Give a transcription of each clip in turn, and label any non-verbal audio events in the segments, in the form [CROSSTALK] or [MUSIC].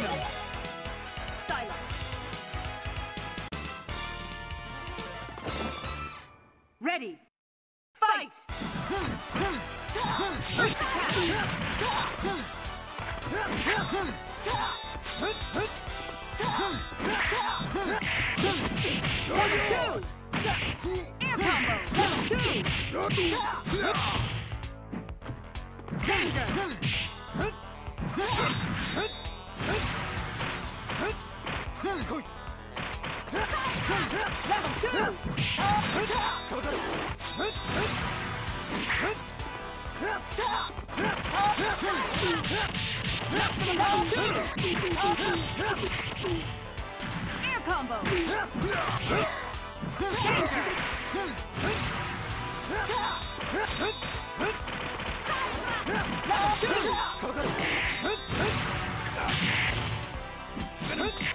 Venom. Psylocke. Ready. Fight! First attack. Air combo! Two! Danger! Air combo! Marvelous! [LAUGHS] [LAUGHS] [LAUGHS]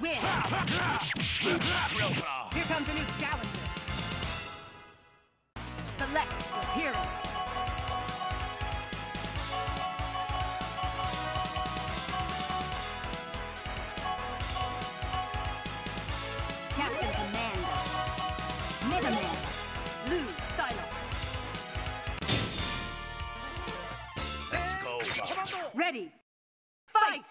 win! Here comes a new challenger. Select your hero. Captain Commando. Mega Man. Lou Psylocke. Ready. Fight!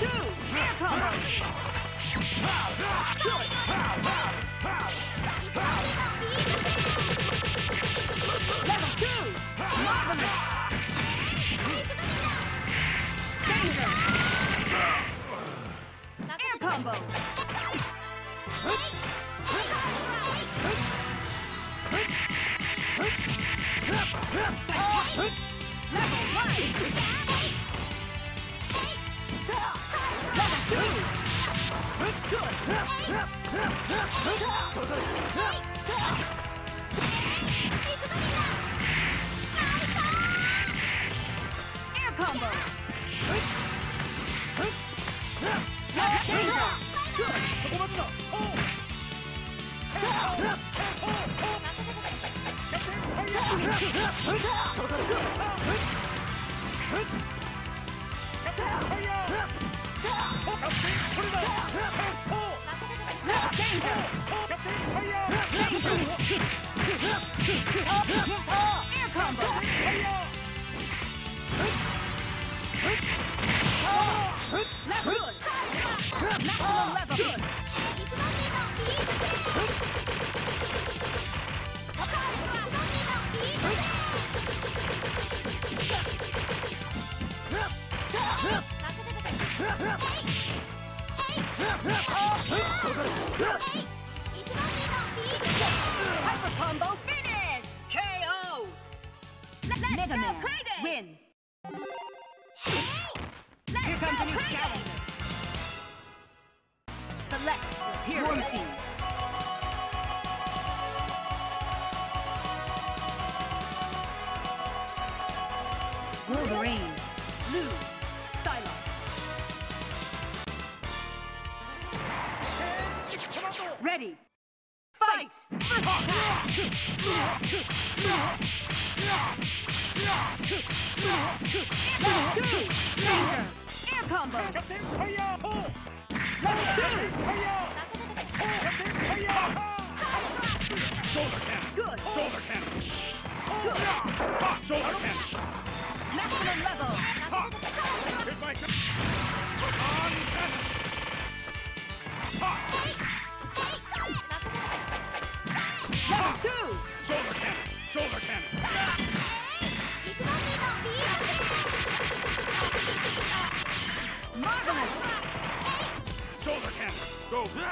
Two! Air combo! Level くっ! Mega Man, win! Here comes a new challenger. Select your hero team. Wolverine, Lou, Psylocke. Ready. Fight! [LAUGHS] Level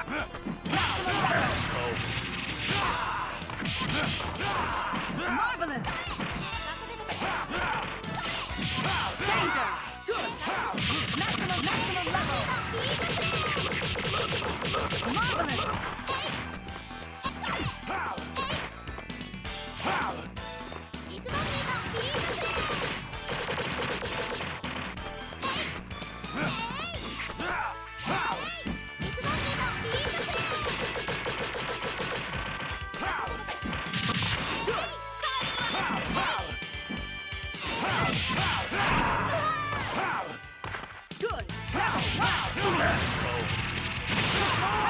Marvelous! Danger! Good! Maximum, maximum level! Marvelous!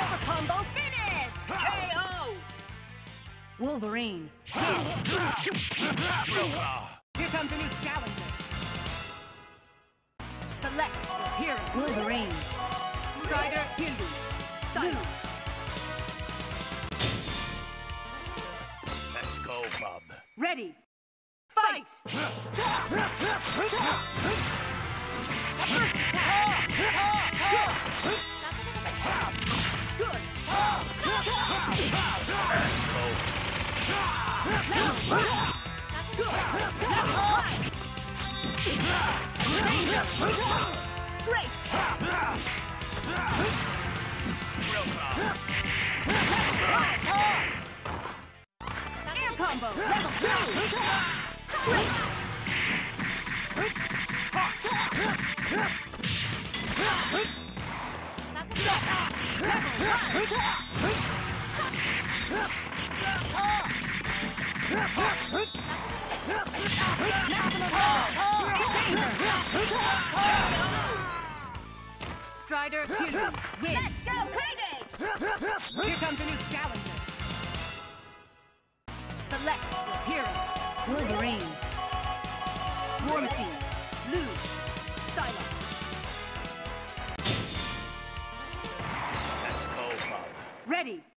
Hyper combo finish! KO! Wolverine. Here comes a new challenger. Select your hero. Wolverine. Strider Gildu. Lou. Let's go, bub. Ready. Fight! [LAUGHS] Great. Air combo. Level two. Great. Strider Fusion. Win. Let's go crazy! Here comes a new challenger. Select your hero. Wolverine. War Machine. Lou. Psylocke. Let's go. Ready.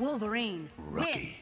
Wolverine. Win. Rookie.